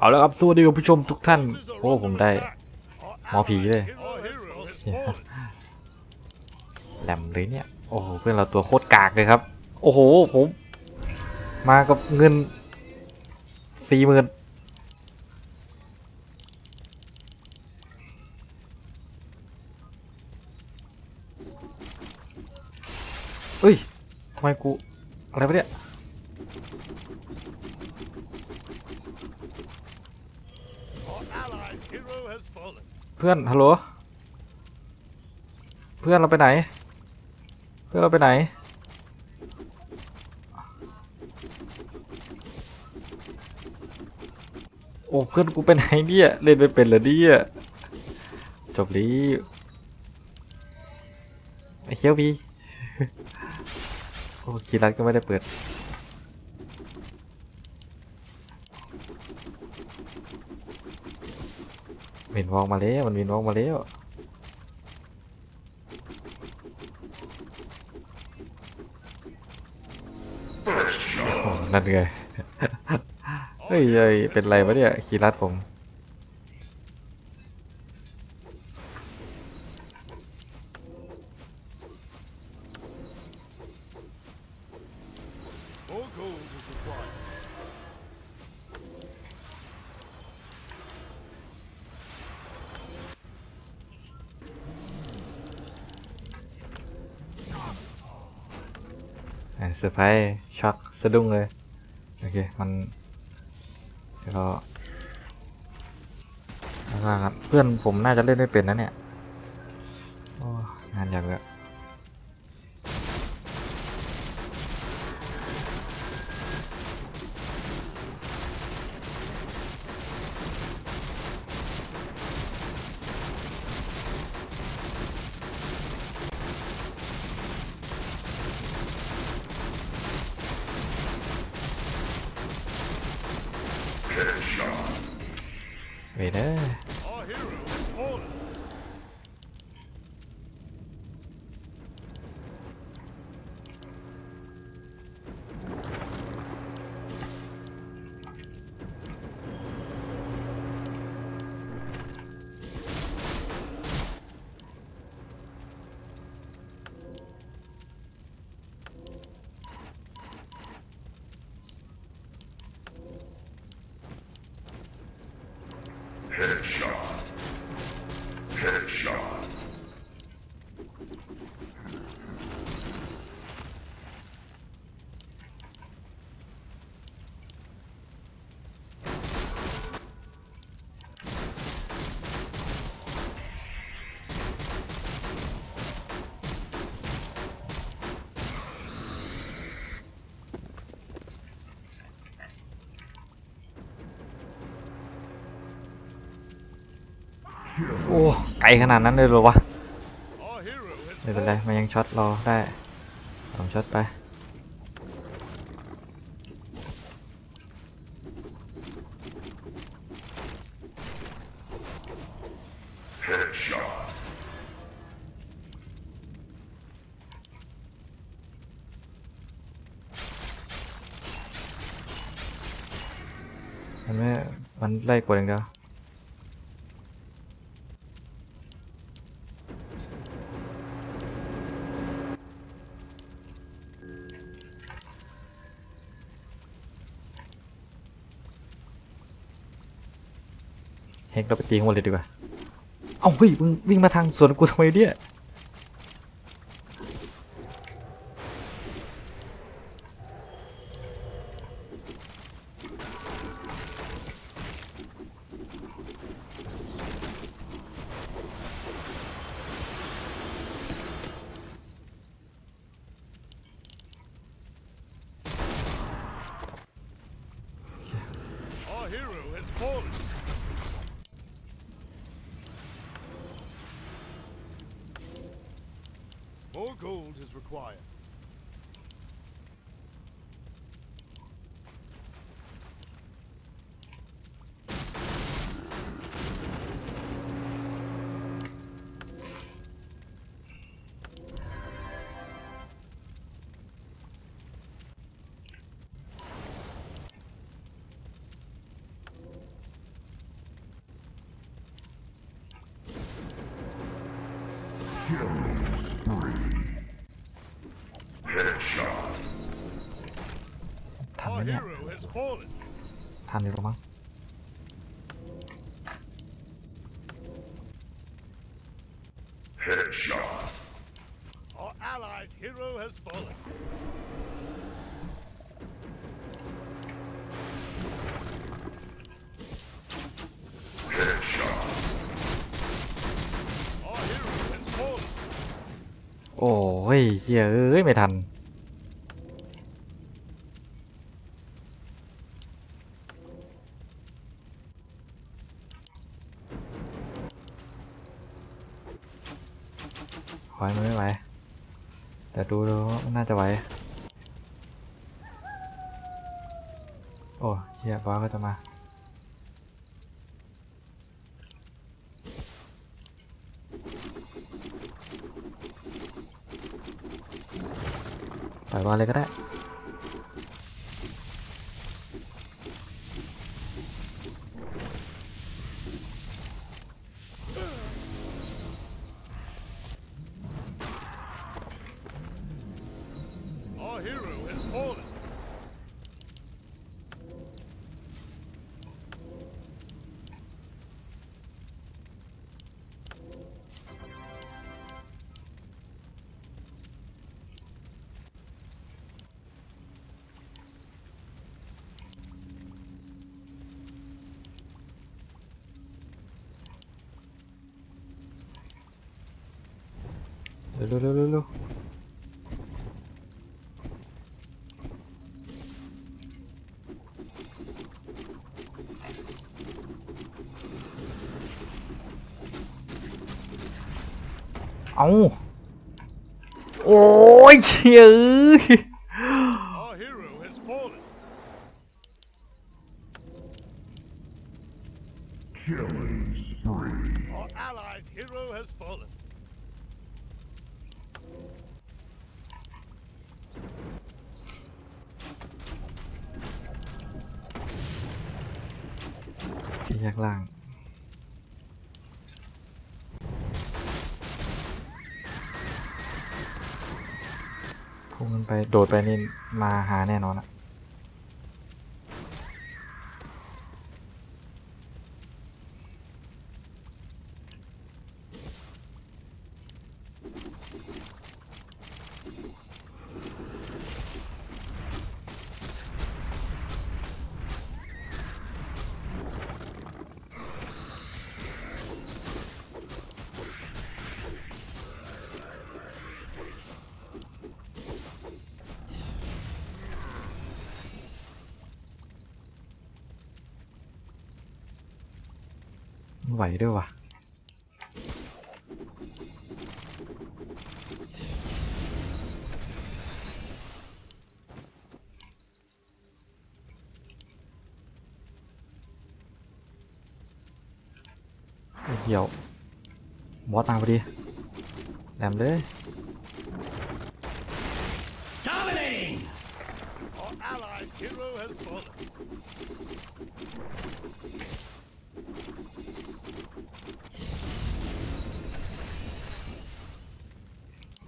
เอาแล้วครับสวัสดีคุณผู้ชมทุกท่าน โอ้ผมได้หมอผีเลยแหลมเลยเนี่ย โอ้โหเพื่อนเราตัวโคตรกากเลยครับ โอ้โหผม มากับเงินสี่หมื่นเอ้ยทำไมกู อะไรวะเนี่ย เพื่อนฮัลโหลเพื่อนเราไปไหน เพื่อนเราไปไหน โอ้เพื่อนกูไปไหนเนี่ยเล่นไม่เป็นเหรอเนี่ยจบดีไอ้เคียวพีโอ้คีรัดก็ไม่ได้เปิด วินวองมาแล้วมันวินวองมาแล้วนั่นไงเฮ้ยเฮ้ยเป็นไรวะเนี่ยคีรัดผม More gold is required. อะ เซอร์ไพรส์ช็อกสะดุ้งเลย โอเค มันแล้วก็เพื่อนผมน่าจะเล่นไม่เป็นนะเนี่ย โอ้ งานอยากเลย ขนาดนั้นเลยหรอวะไม่เป็นไรมันยังช็อตรอได้สองช็อตไปมันไม่มันไล่กดอย่างเดียว เราไปตีข้างบนเลยดีกว่า เอ้าเฮ้ยมึงวิ่งมาทางสวนกูทำไมเนี่ย ทันอยู่หรือมั้งโอ้ยเฮ้ย ไม่ทัน เอาโอ้ยเฉย ดไปนี่มาหาแน่นอนอะ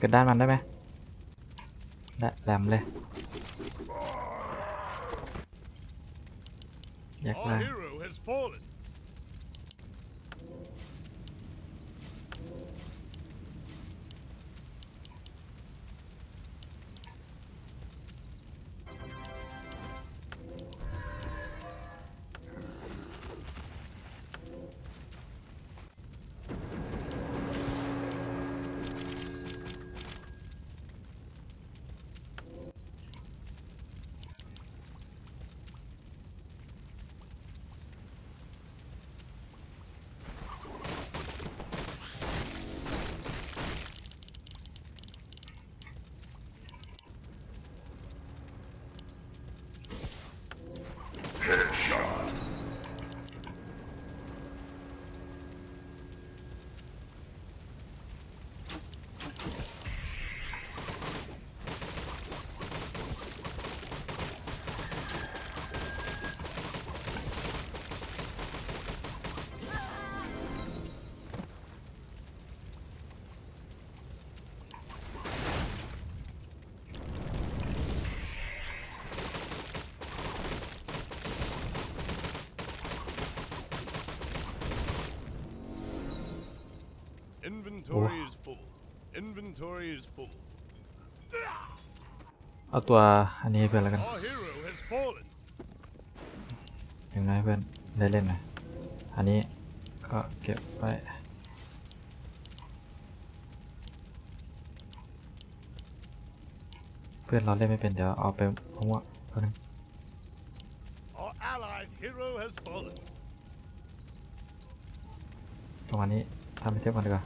กดด้านมันได้ไหมได้แหลมเลยอยากมาก เอาตัวอันนี้ให้เพื่อนแล้วกัน Our hero has fallen. อย่างน้อยเพื่อนได้เล่นหน่อยอันนี้ก็เก็บไว้เพื่อนเราเล่นไม่เป็นเดี๋ยวเอาไปมั่วๆตัวนึง Our allies' hero has fallen. ตรงอันนี้ทำไปเทียบกันดีกว่า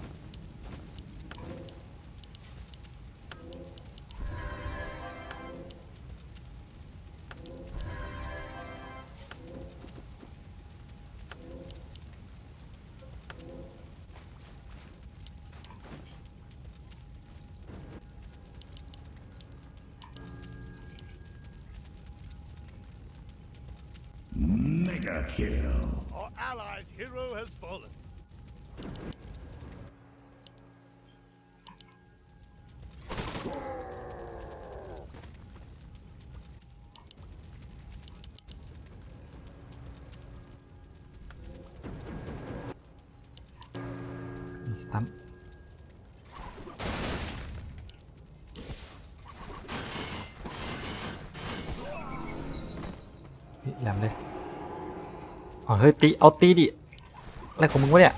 Kill. Our allies' hero has fallen. เฮ้ยตีเอาตีดิอะไรของมึงวะเนี่ย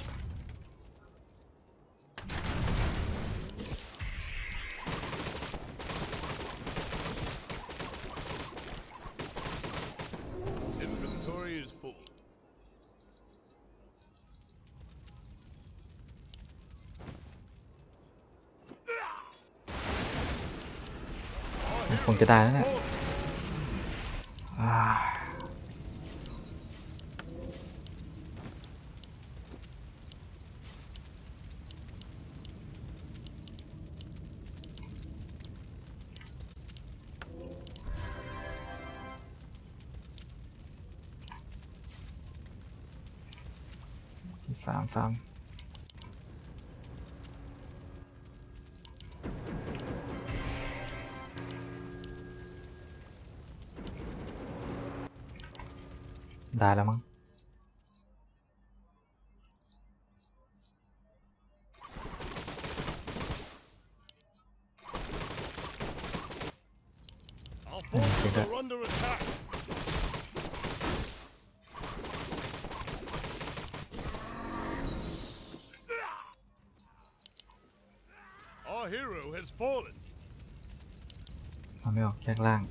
ฟาร์มฟ hero has fallen. มันไม่ออกแยกล่าง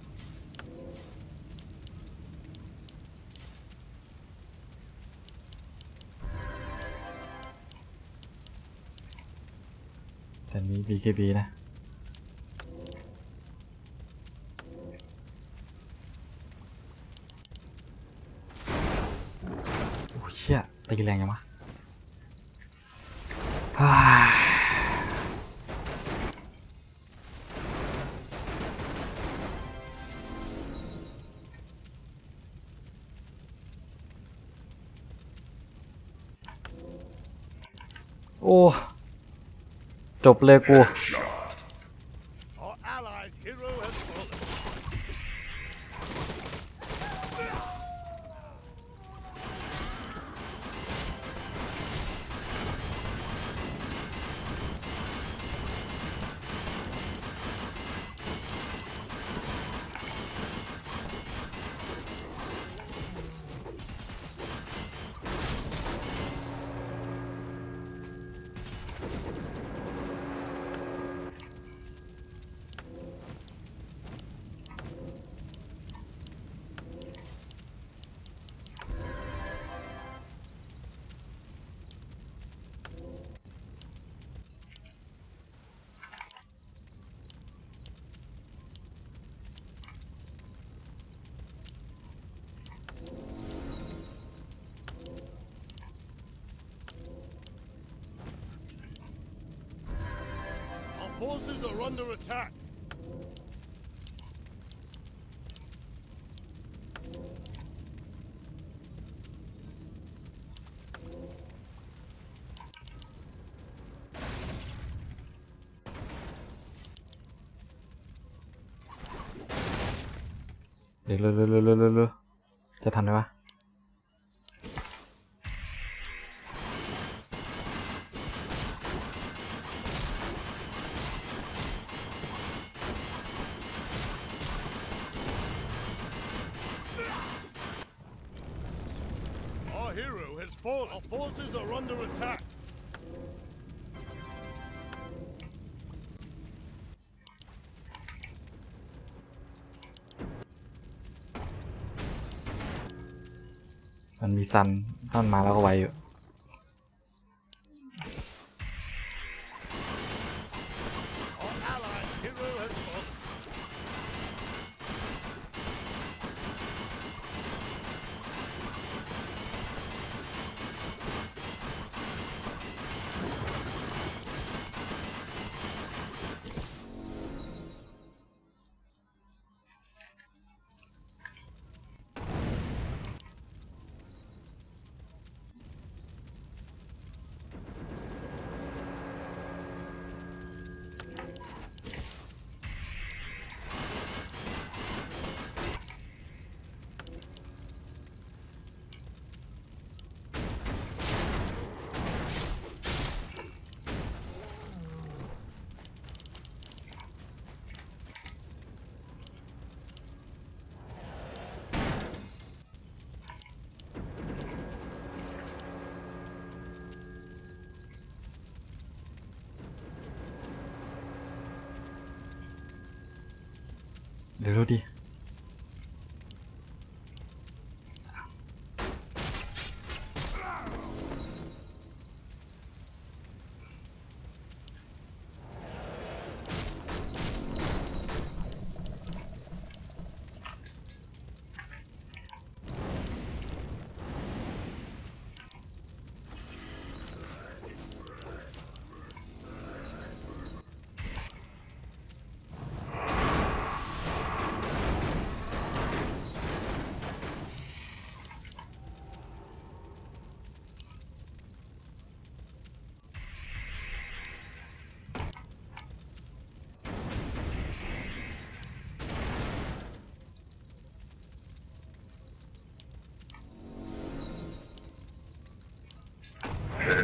แต่มี BKB นะโอ้เชี่ยตีแรงยังวะ จบเลยกู Our forces are under attack. เดี๋ยวเร็วเร็วเร็วเร็วเร็วเร็วจะทำได้ปะ ซันถ้ามันมาแล้วก็ไวอยู่ เดี๋ยวดูดิ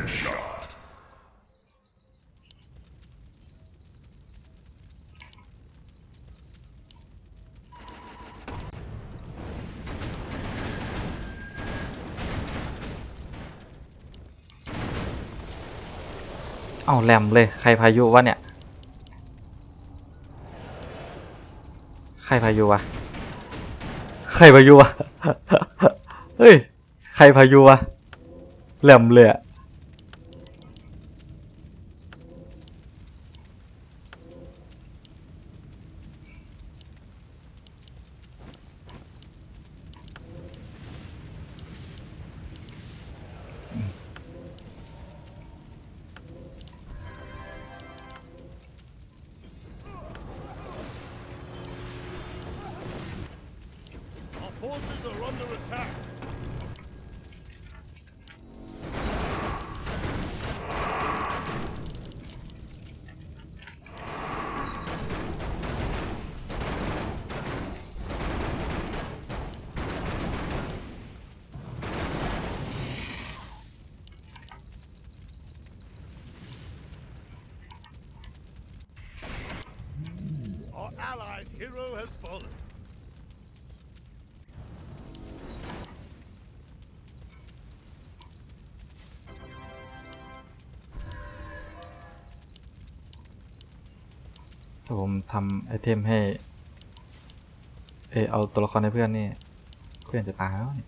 Headshot. เอาแรมเลย ใครพายุวะเนี่ย ใครพายุวะ ใครพายุวะ เฮ้ย ใครพายุวะแหลมเลยอะ เทมให้ เออเอาตัวละครให้เพื่อนนี่ เพื่อนจะตายแล้วนี่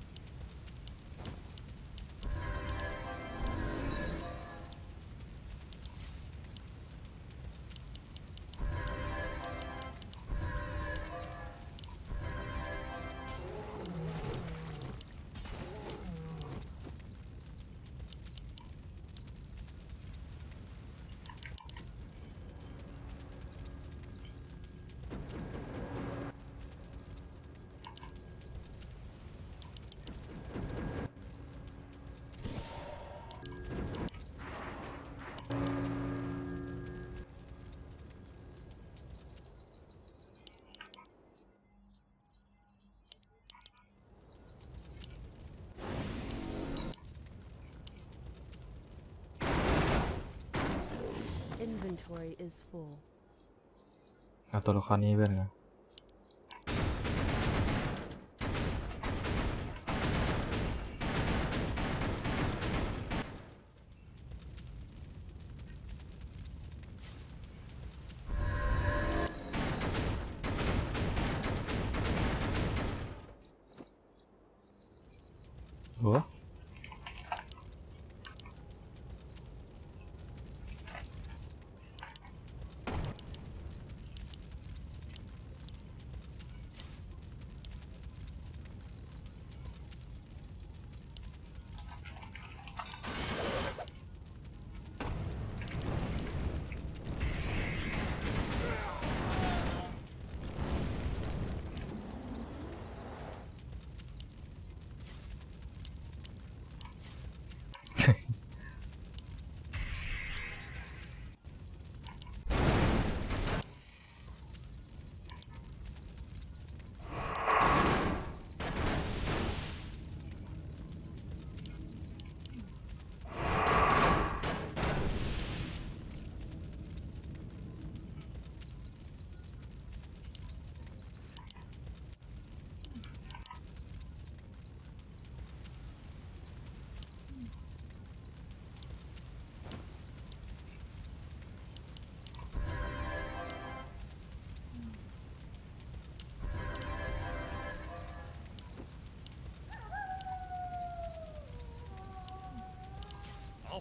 เอาตัวละครนี้เพื่อนกัน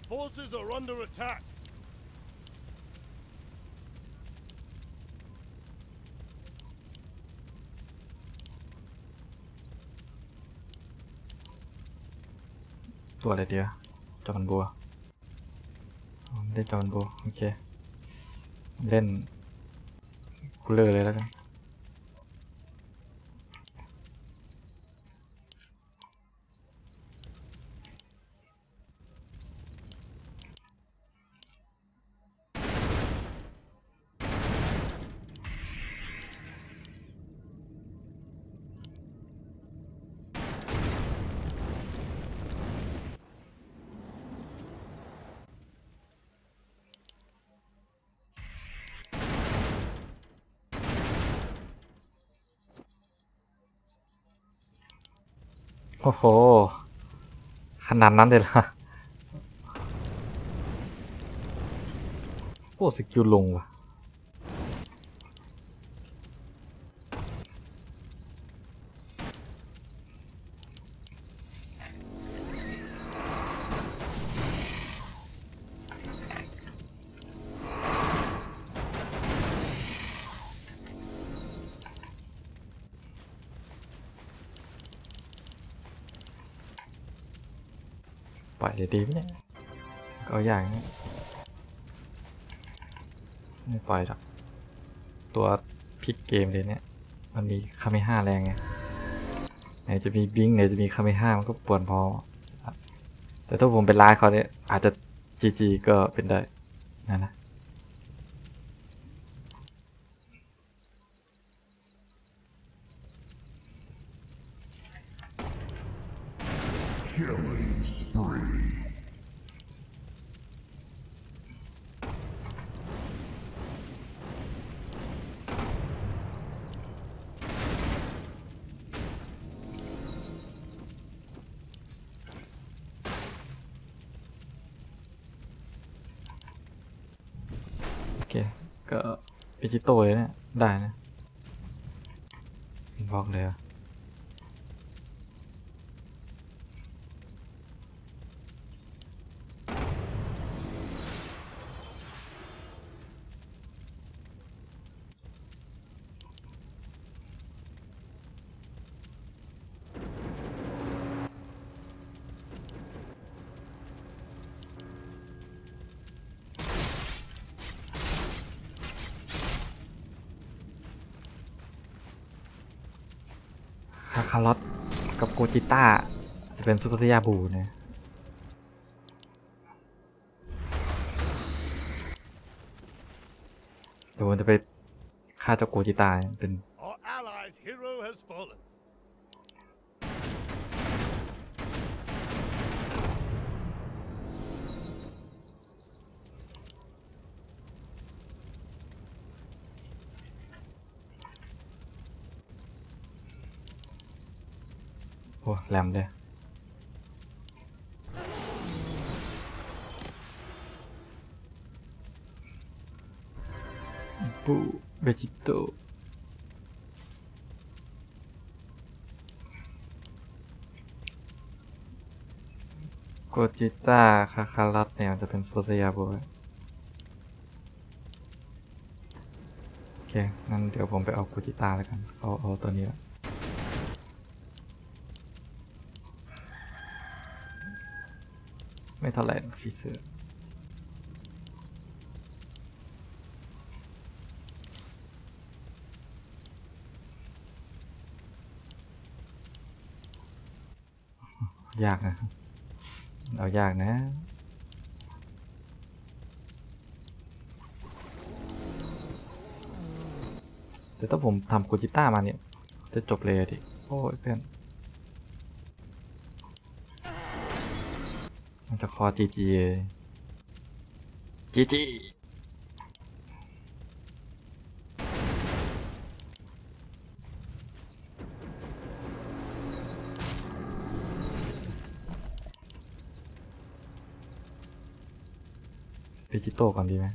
forces are under attack. ตัวอะไรเดียวจอมันบัวอ๋อไม่ได้จอมันบัวโอเค เล่นคูลเลอร์เลยแล้วกัน โอ้โห ขนาดนั้นเลยล่ะโอ้สกิลลงว่ะ ปล่อยเลยดีไหมเนี่ยก็อย่างนี้ไม่ปล่อยหรอกตัวพลิกเกมเลยเนี่ย มันมีคาเมห้าแรงไงไหนจะมีบิงไหนจะมีคาเมห้ามันก็ปวดพอ แต่ถ้าผมเป็นร้ายเขาเนี่ยอาจจะจีจีก็เป็นได้นั่นนะาคาร์ลอตกับโกจิต้า จะเป็นซูเปอร์ซิยาบูนี่ยเดี๋ยวผมจะไปฆ่าเจ้าโกจิต้าเป็น โอ้แรมเลยบูเบจิโตโกจิต้าคาคารัตเนี่ยมันจะเป็นโซเซียโบยโอเคงั้นเดี๋ยวผมไปเอาโกจิต้าแล้วกัน เอาเอาตัวนี้ละ ไม่เท่าไหร่ฟีเซอร์ยากนะเอายากนะแต่ถ้าผมทำโกจิต้ามาเนี่ย จะจบเลยดิ โอ้ยเพื่อน มันจะคอจีจีจีจีไปจิโต้ก่อนดีไหม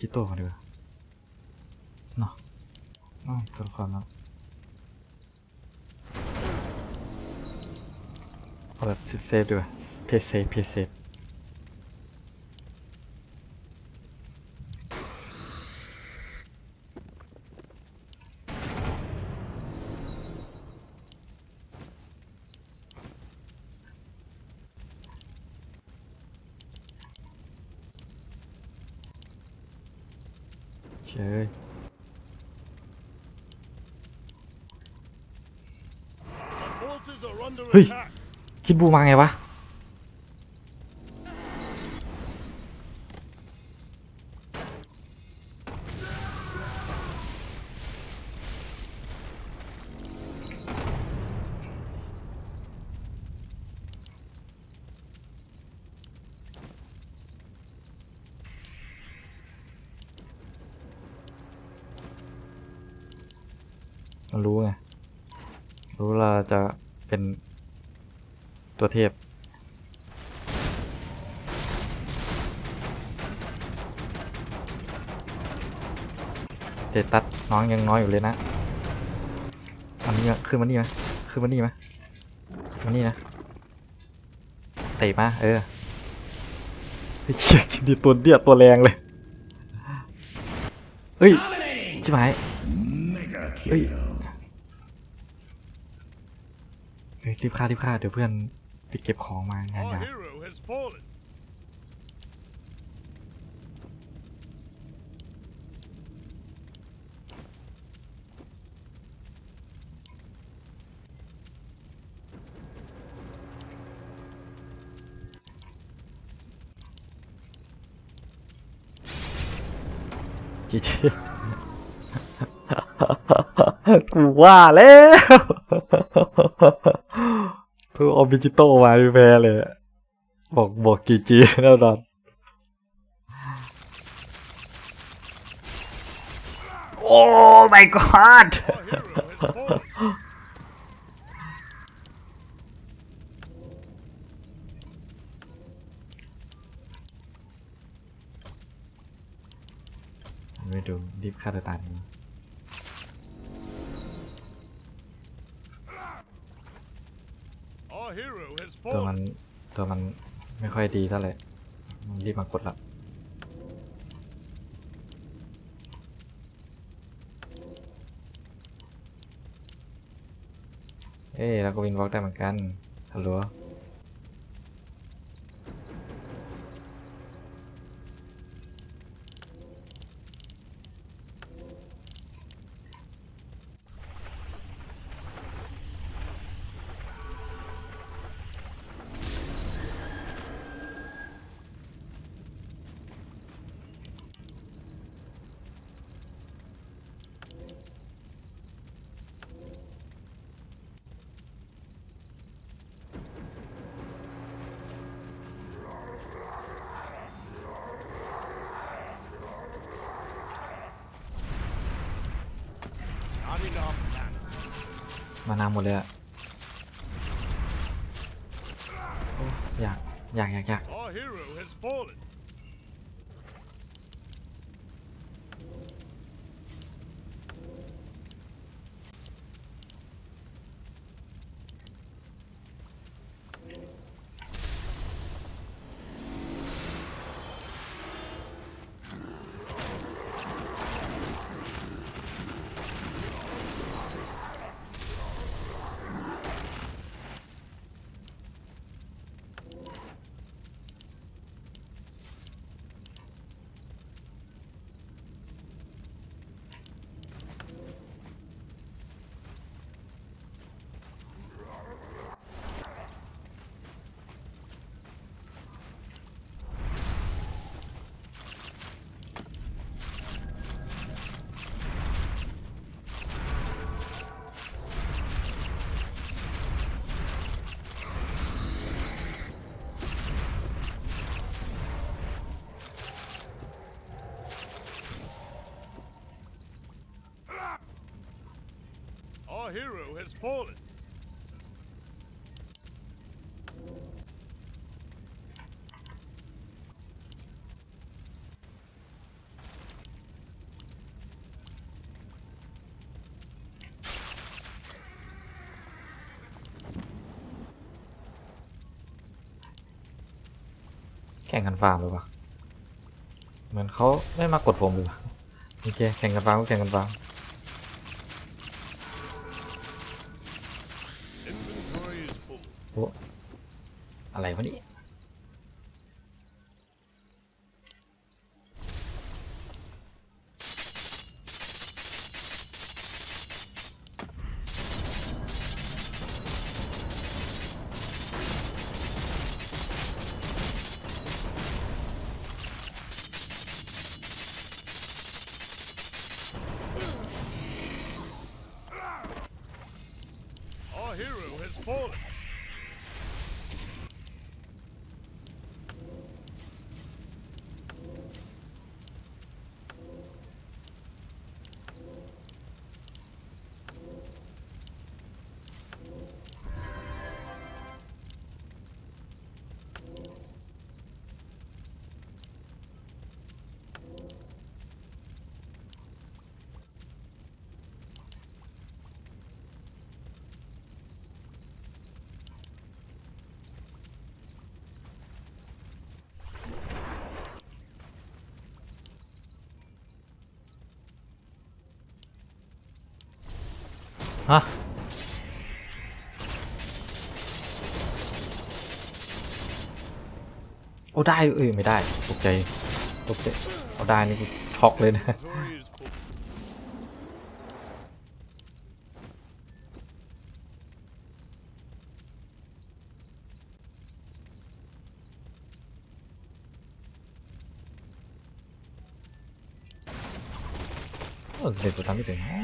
ดิจิตอลก่อนดีกว่าเนาะอ๋อตัวละครแล้วเอาแบบ safe ๆดีกว่า play safe play safeเชย Forces are under Hey. attack. คิด บูมาไงวะ เตตัสน้องยังน้อยอยู่เลยนะอันนี้มาขึ้นมานี่ไหมขึ้นมานี่ไหมมานี่นะเตะมาเออไอ้เหี้ยดีตัวเดียตัวแรงเลยเฮ้ย Dominating! ชิบหาย Mega Hey. kill. เฮ้ยรีบฆ่ารีบฆ่าเดี๋ยวเพื่อนไปเก็บของมางาน Our ยา จีจีกูว่าแล้วเพื่อเอาดิจิโตมาแพ้เลย บอกบอกจีจีแน่นอนโอ้ my god Our hero has fallen. ไม่ดูรีบฆ่าตัวตายนี้ Our hero has ตัวมัน fallen. ตัวมันไม่ค่อยดีเท่าไหร่มันรีบมากดละเอ้ยเราก็วินวอล์กได้เหมือนกันฮัลโหล มานาหมดเลยอะอยาก อยากอยากอยาก Our hero has fallen. แข่งกันฟาร์มหรือเปล่าเหมือนเขาไม่มากดผมหรือเปล่าโอเคแข่งกันฟาร์มก็แข่งกันฟาร์ม อะไรวะนี่ ฮะโอ้ได้เอ้ยไม่ได้ตกใจตกใจเอาได้นี่กูช็อกเลยนะเด็กสุดท้ายไม่ถึงอ๋อ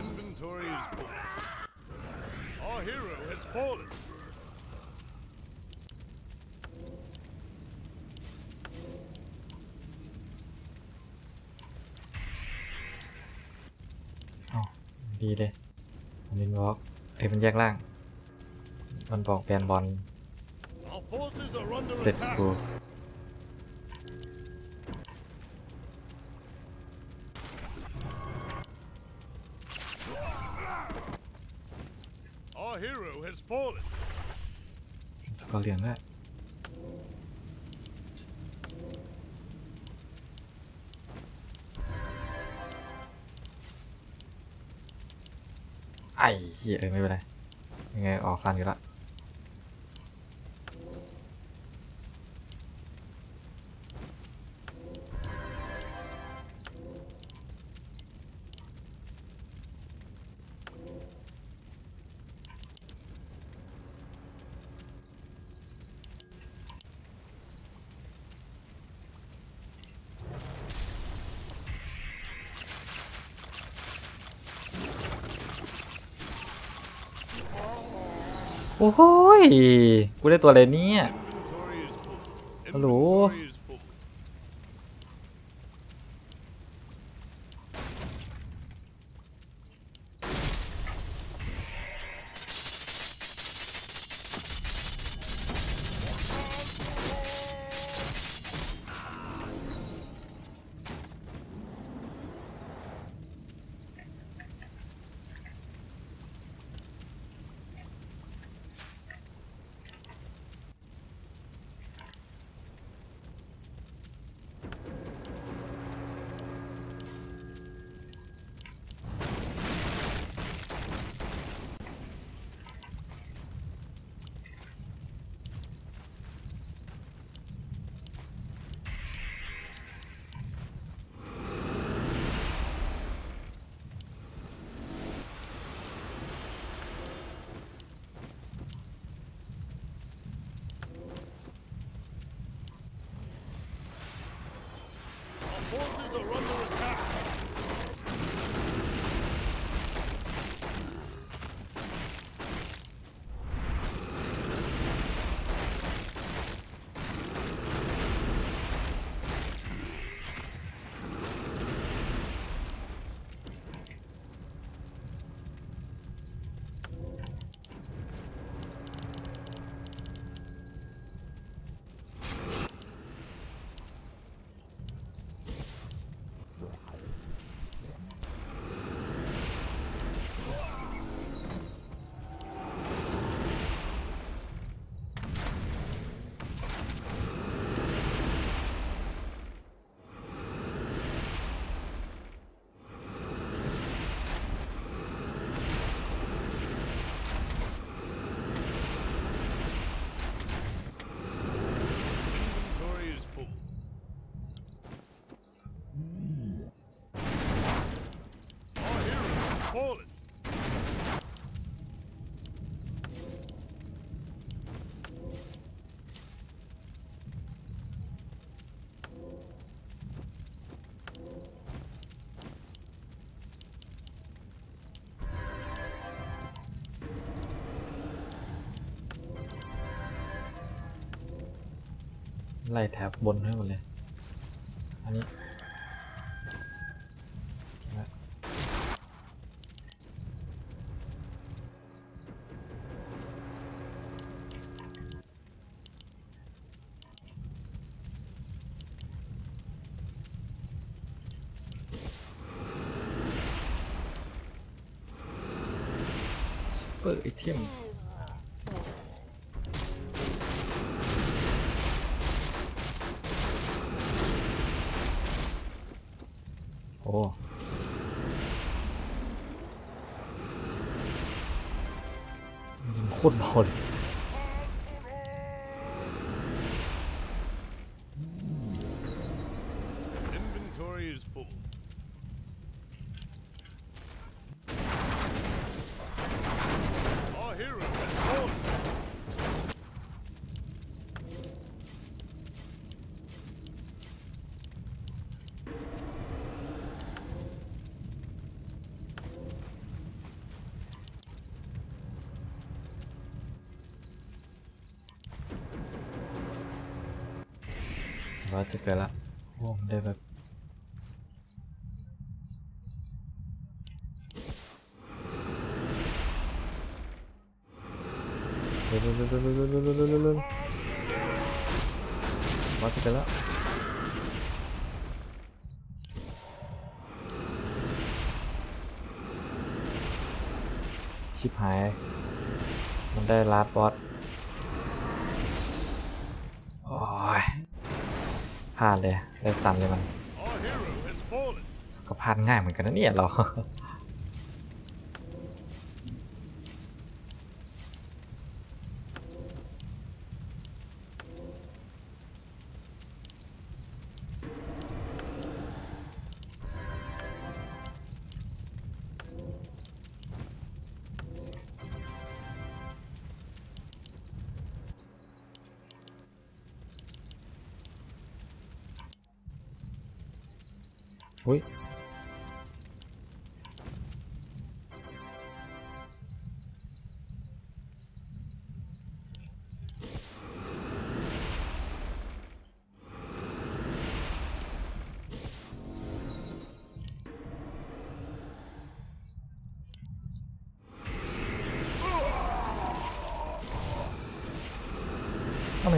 Inventory is full. Our hero has fallen. อ๋อดีเลยมันดินวอล์กเอ้ยมันแยกล่าง มัน บอกแบนบอล Our forces are under เสร็จ attack. กู โอ้ย กูได้ตัวอะไรเนี่ยฮัลโหล ไล่แถบบนให้หมดเลย 不能暴力 จะเกิดละวงได้แบบเร็วๆๆๆๆมาถึงแล้วชิบหาย มันได้ลาดบอส พลาดเลยได้สั่นเลยมัน Our hero has fallen. ก็พลาดง่ายเหมือนกันนะเนี่ยเรา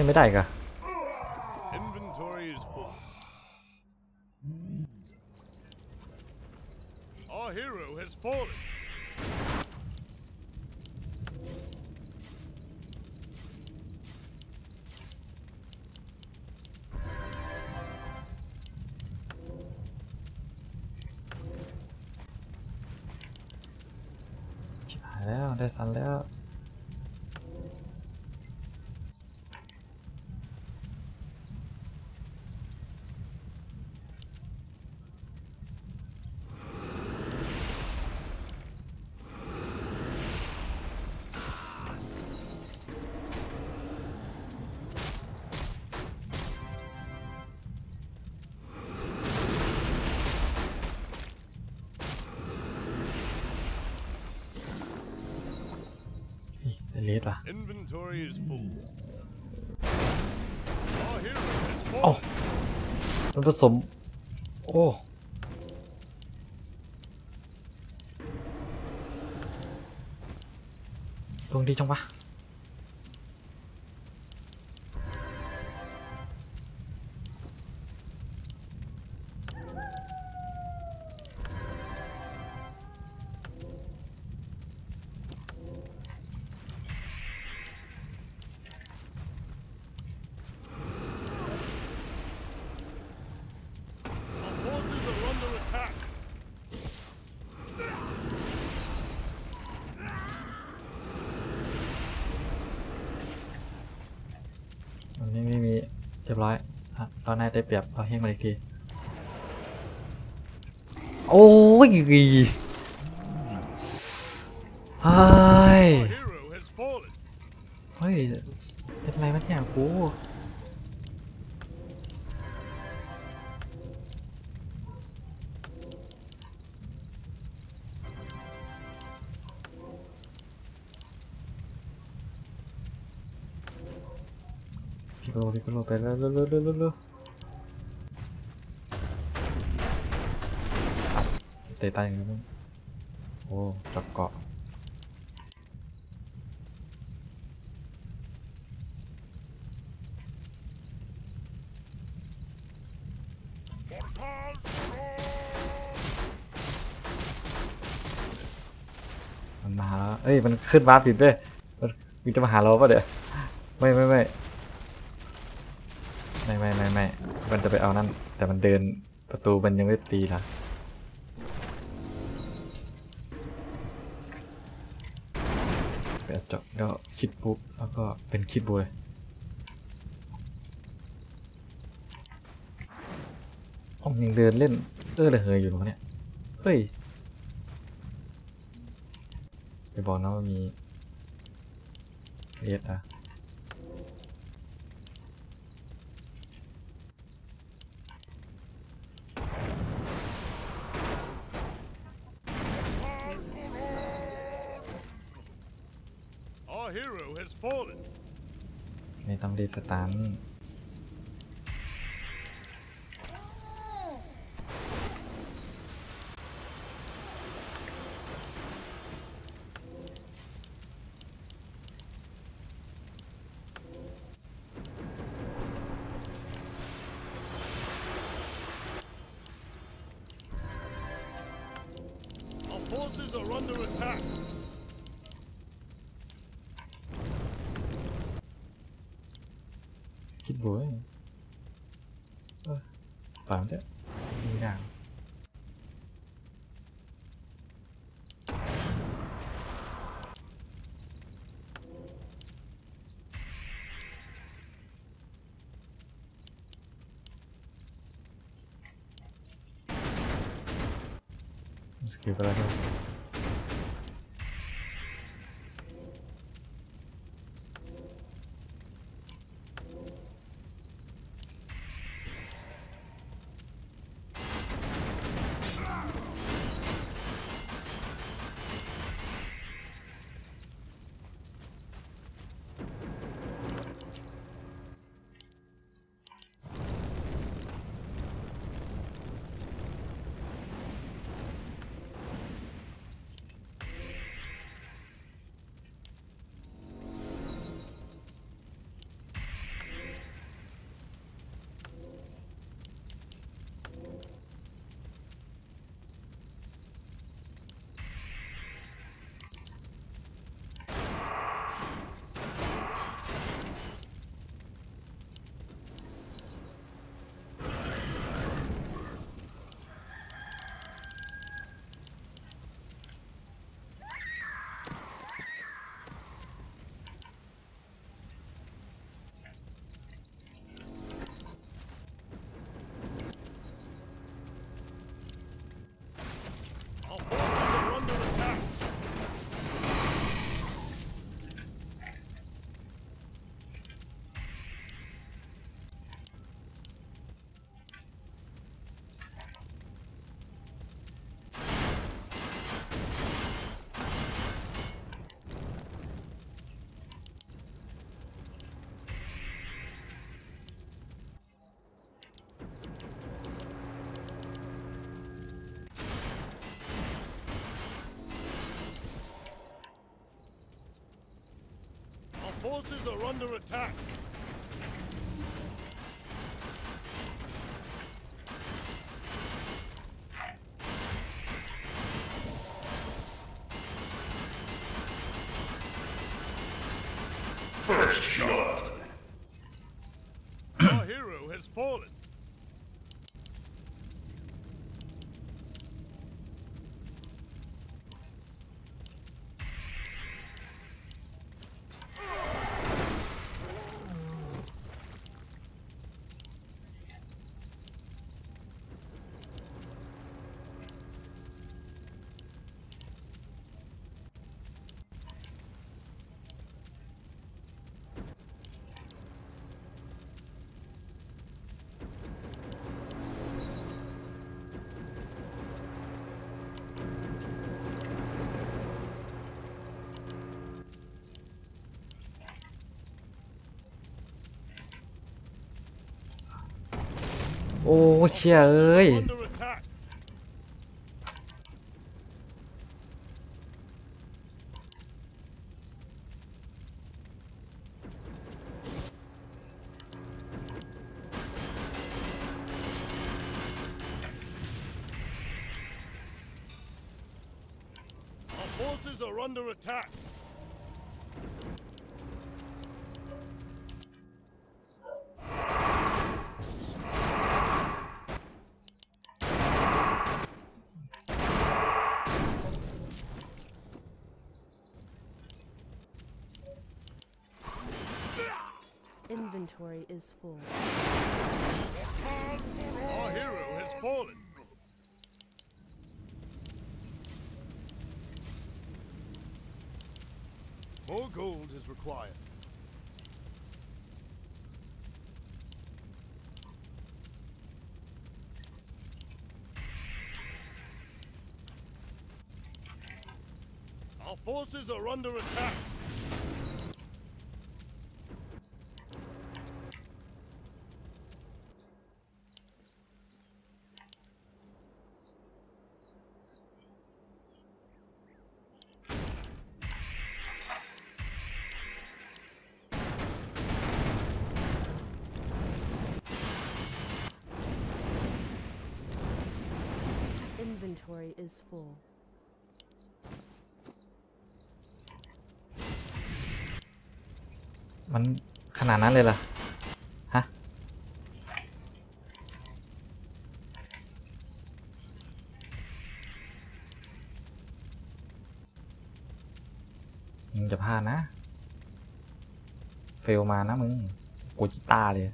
ไม่ได้กะ Inventory is full. Our hero has fallen. มันผสม โอ้ ดวงดีจังวะ ยบร้อยอะเรานายได้เปรียบเราเฮงมาอีกที โอ้ยเฮ้ ขึ้นวาร์ปผิดด้วยมันมันจะมาหาเราปะเดี๋ยวไม่ไม่ไม่ไม่ไม่ไม่ไม่มันจะไปเอานั่น แต่มันเดินประตูมันยังไม่ตีละไปเอาเจาะแล้วคิดปุ๊บแล้วก็เป็นคิดบูเลยอ๋อมยังเดินเล่นเออเลยเฮยอยู่ตรงเนี้ยเฮ้ย ไปบอกนะว่ามีเอสอะ Our hero has fallen. ไม่ต้องรีสตาร์ท สกิลไ forces are under attack. First shot. Our hero has fallen. โอ้เชี่ยเอ้ย Inventory is full. Our hero has fallen. More gold is required. Our forces are under attack. Inventory is full. มันขนาดนั้นเลยเหรอฮะ มึงจะพลาดนะ เฟลมานะมึง กูจิต้าเลย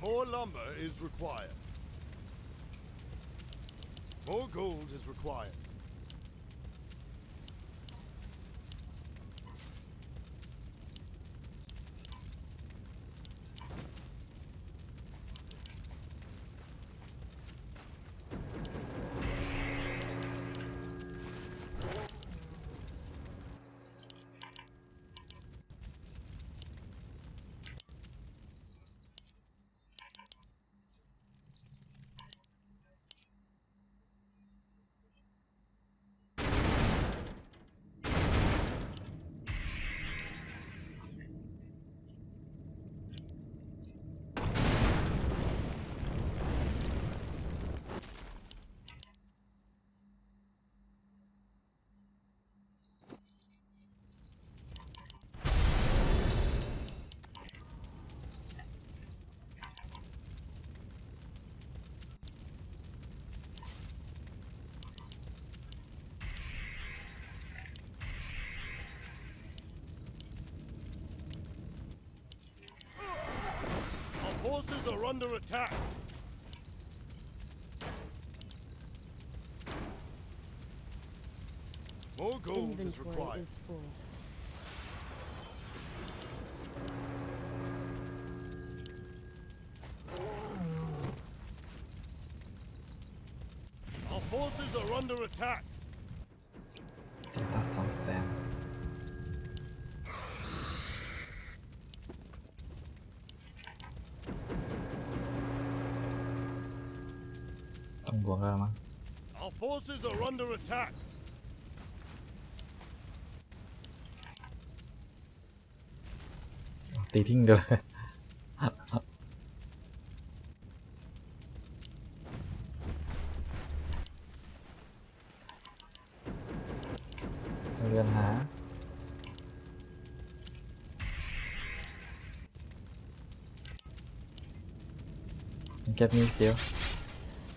More lumber is required. More gold is required. Our forces are under attack. More gold Inventory is required. Is full. Our forces are under attack. That sounds damn. ตัดสองแสนต้องบวกแล้วมั้ง Our Our forces are under attack. ตีทิ้งเดียวเ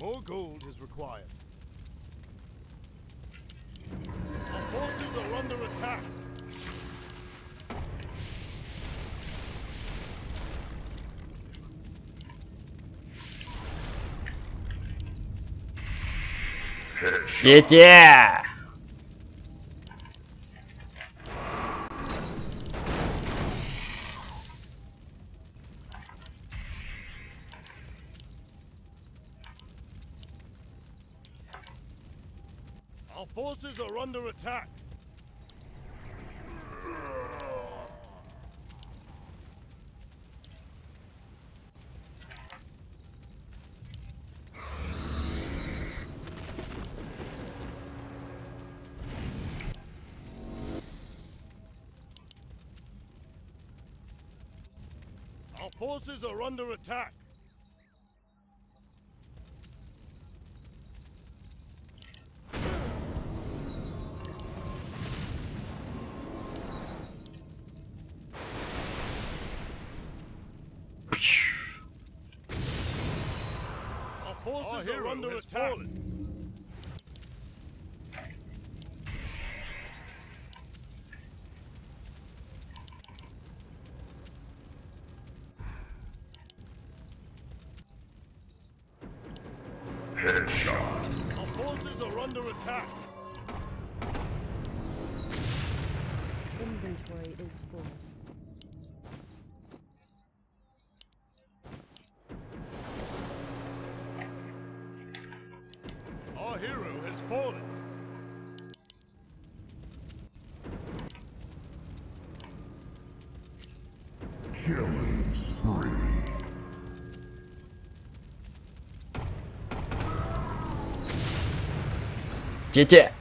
More gold is required. Our forces are under attack. Headshot. เ attack. Our forces are under attack. Under attack. Headshot. เจ๊เจ๊